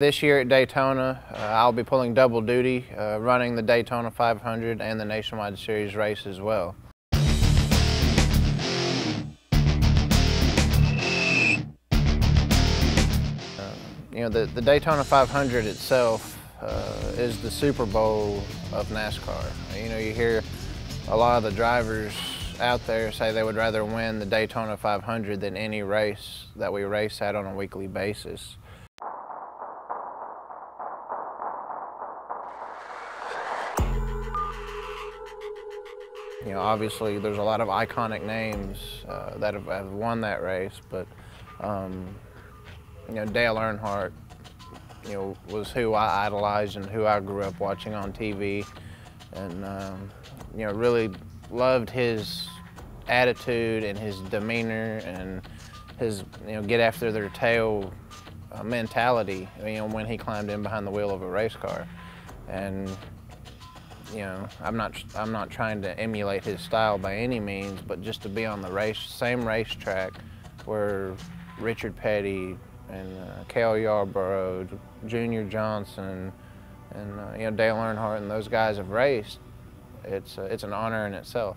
This year at Daytona, uh, I'll be pulling double duty, uh, running the Daytona 500 and the Nationwide Series race as well. Uh, you know, the, the Daytona 500 itself uh, is the Super Bowl of NASCAR. You know, you hear a lot of the drivers out there say they would rather win the Daytona 500 than any race that we race at on a weekly basis. You know, obviously there's a lot of iconic names uh, that have, have, won that race, but um, you know, Dale Earnhardt, you know, was who I idolized and who I grew up watching on TV, and um, you know, really loved his attitude and his demeanor and his, you know, get after their tail uh, mentality, you know, when he climbed in behind the wheel of a race car. And, you know, I'm not, I'm not trying to emulate his style by any means, but just to be on the race, same racetrack where Richard Petty and uh, Cale Yarborough, Junior Johnson, and, uh, you know, Dale Earnhardt and those guys have raced, it's, uh, it's an honor in itself.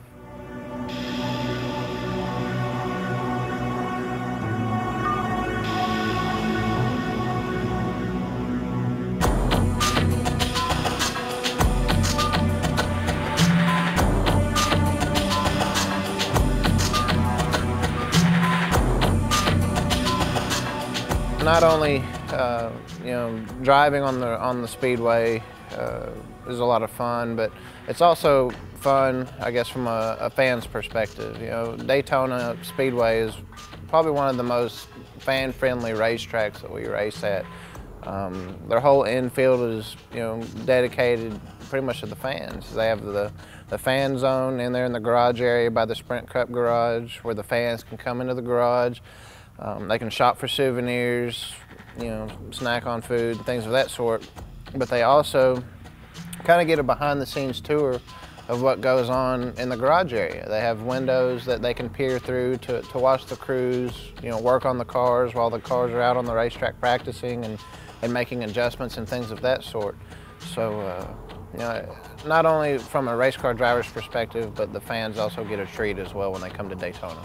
Not only uh, you know driving on the on the speedway uh, is a lot of fun, but it's also fun, I guess, from a, a, fan's perspective. You know, Daytona Speedway is probably one of the most fan-friendly racetracks that we race at. Um, their whole infield is, you know, dedicated pretty much to the fans. They have the, the fan zone in there in the garage area by the Sprint Cup garage where the fans can come into the garage. Um, they can shop for souvenirs, you know, snack on food, things of that sort. But they also kind of get a behind the scenes tour of what goes on in the garage area. They have windows that they can peer through to, to watch the crews, you know, work on the cars while the cars are out on the racetrack practicing and, and making adjustments and things of that sort. So, uh, you know, not only from a race car driver's perspective, but the fans also get a treat as well when they come to Daytona.